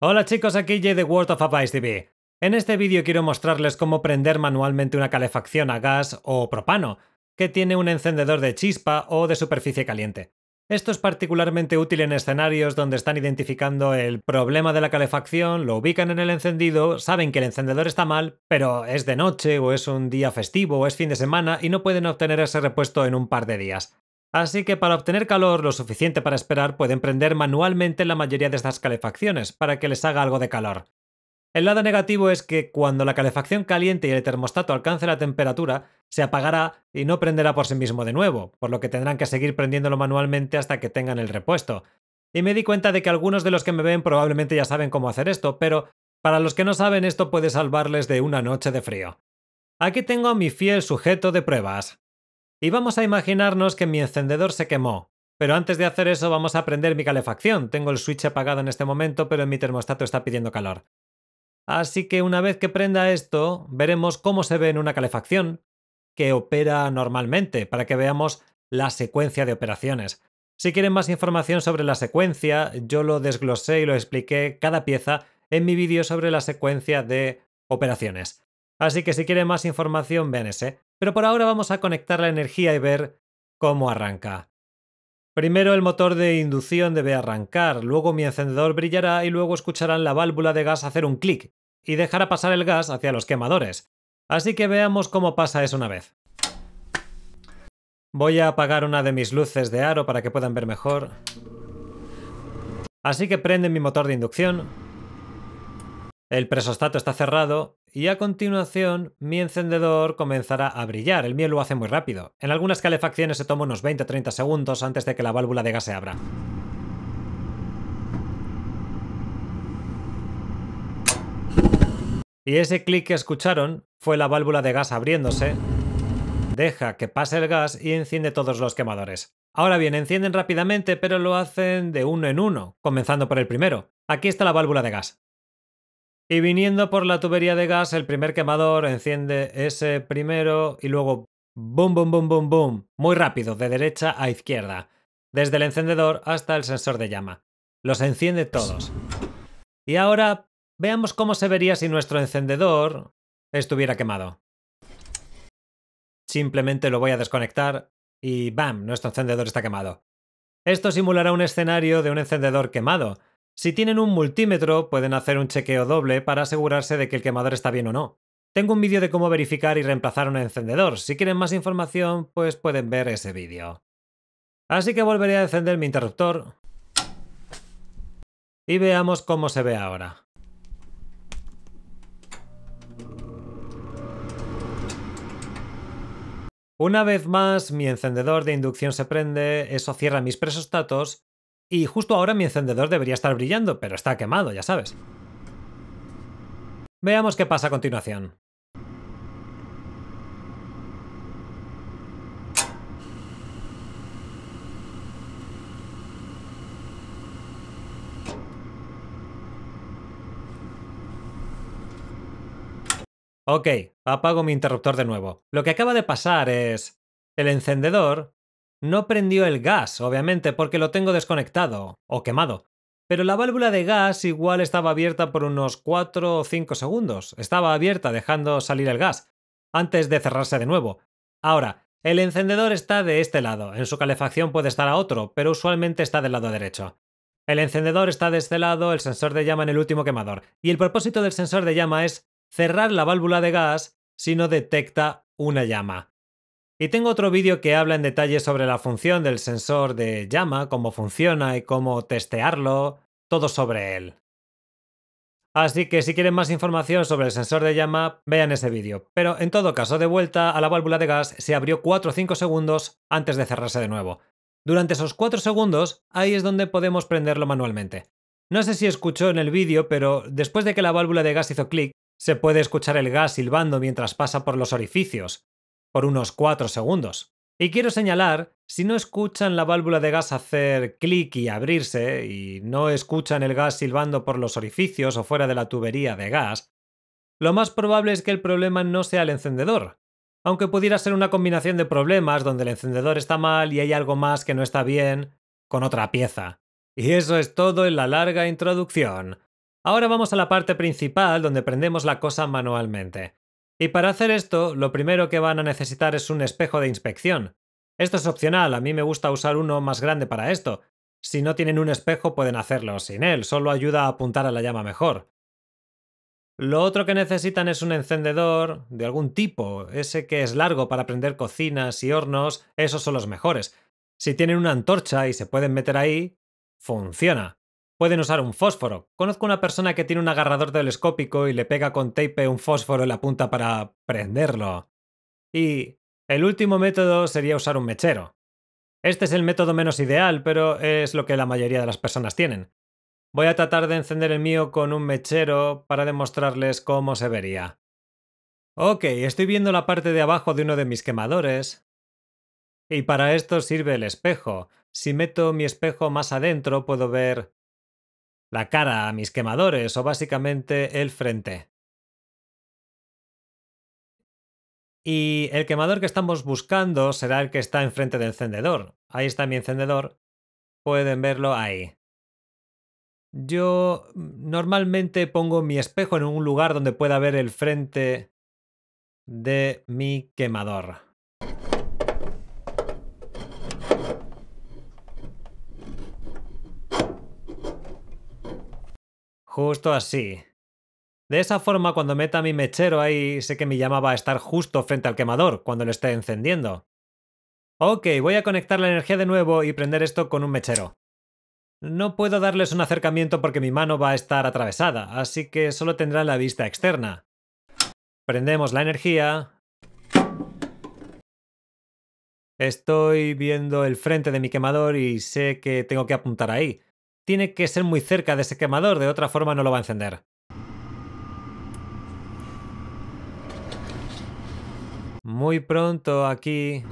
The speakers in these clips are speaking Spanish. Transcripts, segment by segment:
Hola chicos, aquí Jay de World of Advice TV. En este vídeo quiero mostrarles cómo prender manualmente una calefacción a gas o propano, que tiene un encendedor de chispa o de superficie caliente. Esto es particularmente útil en escenarios donde están identificando el problema de la calefacción, lo ubican en el encendido, saben que el encendedor está mal, pero es de noche o es un día festivo o es fin de semana y no pueden obtener ese repuesto en un par de días. Así que para obtener calor lo suficiente para esperar pueden prender manualmente la mayoría de estas calefacciones para que les haga algo de calor. El lado negativo es que cuando la calefacción caliente y el termostato alcance la temperatura, se apagará y no prenderá por sí mismo de nuevo, por lo que tendrán que seguir prendiéndolo manualmente hasta que tengan el repuesto. Y me di cuenta de que algunos de los que me ven probablemente ya saben cómo hacer esto, pero para los que no saben esto puede salvarles de una noche de frío. Aquí tengo a mi fiel sujeto de pruebas. Y vamos a imaginarnos que mi encendedor se quemó. Pero antes de hacer eso vamos a prender mi calefacción. Tengo el switch apagado en este momento, pero mi termostato está pidiendo calor. Así que una vez que prenda esto, veremos cómo se ve en una calefacción que opera normalmente, para que veamos la secuencia de operaciones. Si quieren más información sobre la secuencia, yo lo desglosé y lo expliqué cada pieza en mi vídeo sobre la secuencia de operaciones. Así que si quieren más información, ven ese. Pero por ahora vamos a conectar la energía y ver cómo arranca. Primero el motor de inducción debe arrancar, luego mi encendedor brillará y luego escucharán la válvula de gas hacer un clic y dejará pasar el gas hacia los quemadores. Así que veamos cómo pasa eso una vez. Voy a apagar una de mis luces de aro para que puedan ver mejor. Así que prende mi motor de inducción. El presostato está cerrado y a continuación mi encendedor comenzará a brillar. El mío lo hace muy rápido. En algunas calefacciones se toma unos 20-30 segundos antes de que la válvula de gas se abra. Y ese clic que escucharon fue la válvula de gas abriéndose, deja que pase el gas y enciende todos los quemadores. Ahora bien, encienden rápidamente, pero lo hacen de uno en uno, comenzando por el primero. Aquí está la válvula de gas. Y viniendo por la tubería de gas, el primer quemador enciende ese primero y luego boom, boom, boom, boom, boom, muy rápido, de derecha a izquierda, desde el encendedor hasta el sensor de llama. Los enciende todos. Y ahora veamos cómo se vería si nuestro encendedor estuviera quemado. Simplemente lo voy a desconectar y ¡bam! Nuestro encendedor está quemado. Esto simulará un escenario de un encendedor quemado, si tienen un multímetro, pueden hacer un chequeo doble para asegurarse de que el quemador está bien o no. Tengo un vídeo de cómo verificar y reemplazar un encendedor. Si quieren más información, pues pueden ver ese vídeo. Así que volveré a encender mi interruptor. Y veamos cómo se ve ahora. Una vez más, mi encendedor de inducción se prende, eso cierra mis presostatos y justo ahora mi encendedor debería estar brillando, pero está quemado, ya sabes. Veamos qué pasa a continuación. Ok, apago mi interruptor de nuevo. Lo que acaba de pasar es... El encendedor no prendió el gas, obviamente, porque lo tengo desconectado o quemado. Pero la válvula de gas igual estaba abierta por unos 4 o 5 segundos. Estaba abierta dejando salir el gas, antes de cerrarse de nuevo. Ahora, el encendedor está de este lado, en su calefacción puede estar a otro, pero usualmente está del lado derecho. El encendedor está de este lado, el sensor de llama en el último quemador. Y el propósito del sensor de llama es cerrar la válvula de gas si no detecta una llama. Y tengo otro vídeo que habla en detalle sobre la función del sensor de llama, cómo funciona y cómo testearlo, todo sobre él. Así que si quieren más información sobre el sensor de llama, vean ese vídeo. Pero en todo caso, de vuelta a la válvula de gas se abrió 4 o 5 segundos antes de cerrarse de nuevo. Durante esos 4 segundos, ahí es donde podemos prenderlo manualmente. No sé si escuchó en el vídeo, pero después de que la válvula de gas hizo clic, se puede escuchar el gas silbando mientras pasa por los orificios, por unos 4 segundos. Y quiero señalar, si no escuchan la válvula de gas hacer clic y abrirse, y no escuchan el gas silbando por los orificios o fuera de la tubería de gas, lo más probable es que el problema no sea el encendedor, aunque pudiera ser una combinación de problemas donde el encendedor está mal y hay algo más que no está bien con otra pieza. Y eso es todo en la larga introducción. Ahora vamos a la parte principal donde prendemos la cosa manualmente. Y para hacer esto, lo primero que van a necesitar es un espejo de inspección. Esto es opcional, a mí me gusta usar uno más grande para esto. Si no tienen un espejo pueden hacerlo sin él, solo ayuda a apuntar a la llama mejor. Lo otro que necesitan es un encendedor de algún tipo, ese que es largo para prender cocinas y hornos, esos son los mejores. Si tienen una antorcha y se pueden meter ahí, funciona. Pueden usar un fósforo. Conozco una persona que tiene un agarrador telescópico y le pega con tape un fósforo en la punta para prenderlo. Y el último método sería usar un mechero. Este es el método menos ideal, pero es lo que la mayoría de las personas tienen. Voy a tratar de encender el mío con un mechero para demostrarles cómo se vería. Ok, estoy viendo la parte de abajo de uno de mis quemadores. Y para esto sirve el espejo. Si meto mi espejo más adentro puedo ver la cara a mis quemadores o básicamente el frente. Y el quemador que estamos buscando será el que está enfrente del encendedor. Ahí está mi encendedor. Pueden verlo ahí. Yo mm, normalmente pongo mi espejo en un lugar donde pueda ver el frente de mi quemador. Justo así. De esa forma, cuando meta mi mechero ahí, sé que mi llama va a estar justo frente al quemador cuando lo esté encendiendo. Ok, voy a conectar la energía de nuevo y prender esto con un mechero. No puedo darles un acercamiento porque mi mano va a estar atravesada, así que solo tendrán la vista externa. Prendemos la energía. Estoy viendo el frente de mi quemador y sé que tengo que apuntar ahí. Tiene que ser muy cerca de ese quemador, de otra forma no lo va a encender. Muy pronto aquí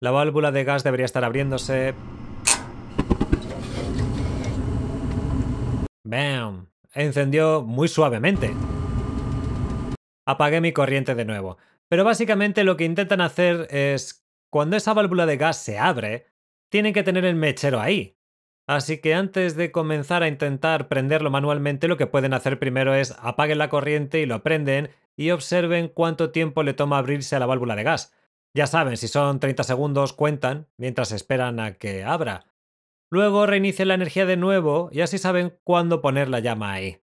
La válvula de gas debería estar abriéndose. ¡Bam! Encendió muy suavemente. Apagué mi corriente de nuevo. Pero básicamente lo que intentan hacer es, cuando esa válvula de gas se abre, tienen que tener el mechero ahí. Así que antes de comenzar a intentar prenderlo manualmente, lo que pueden hacer primero es apaguen la corriente y lo prenden y observen cuánto tiempo le toma abrirse a la válvula de gas. Ya saben, si son 30 segundos, cuentan mientras esperan a que abra. Luego reinicien la energía de nuevo y así saben cuándo poner la llama ahí.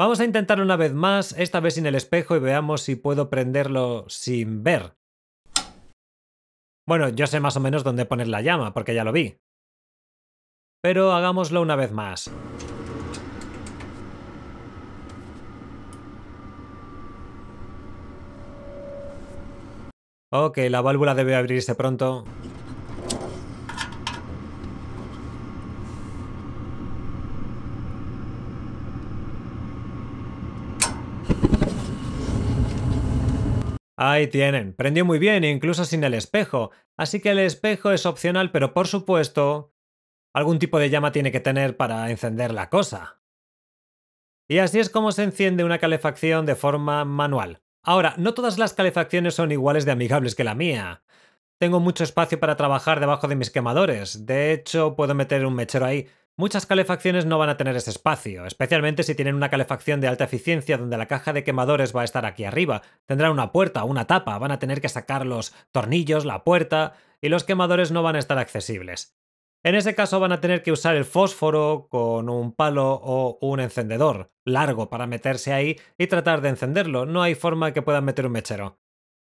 Vamos a intentarlo una vez más, esta vez sin el espejo y veamos si puedo prenderlo sin ver. Bueno, yo sé más o menos dónde poner la llama, porque ya lo vi. Pero hagámoslo una vez más. Ok, la válvula debe abrirse pronto. Ahí tienen, prendió muy bien, incluso sin el espejo, así que el espejo es opcional, pero por supuesto, algún tipo de llama tiene que tener para encender la cosa. Y así es como se enciende una calefacción de forma manual. Ahora, no todas las calefacciones son iguales de amigables que la mía. Tengo mucho espacio para trabajar debajo de mis quemadores, de hecho puedo meter un mechero ahí. Muchas calefacciones no van a tener ese espacio, especialmente si tienen una calefacción de alta eficiencia donde la caja de quemadores va a estar aquí arriba. Tendrán una puerta, una tapa, van a tener que sacar los tornillos, la puerta, y los quemadores no van a estar accesibles. En ese caso van a tener que usar el fósforo con un palo o un encendedor largo para meterse ahí y tratar de encenderlo. No hay forma que puedan meter un mechero.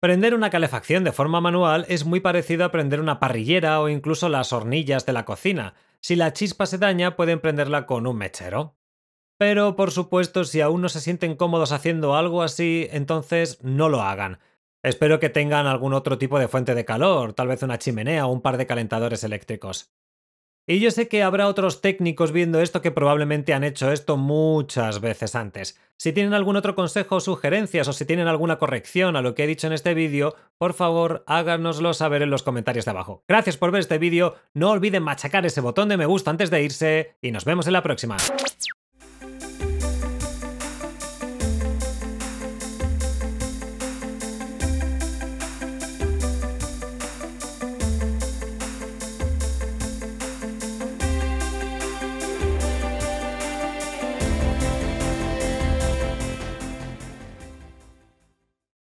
Prender una calefacción de forma manual es muy parecido a prender una parrillera o incluso las hornillas de la cocina. Si la chispa se daña, pueden prenderla con un mechero. Pero, por supuesto, si aún no se sienten cómodos haciendo algo así, entonces no lo hagan. Espero que tengan algún otro tipo de fuente de calor, tal vez una chimenea o un par de calentadores eléctricos. Y yo sé que habrá otros técnicos viendo esto que probablemente han hecho esto muchas veces antes. Si tienen algún otro consejo o sugerencias o si tienen alguna corrección a lo que he dicho en este vídeo, por favor háganoslo saber en los comentarios de abajo. Gracias por ver este vídeo, no olviden machacar ese botón de me gusta antes de irse y nos vemos en la próxima.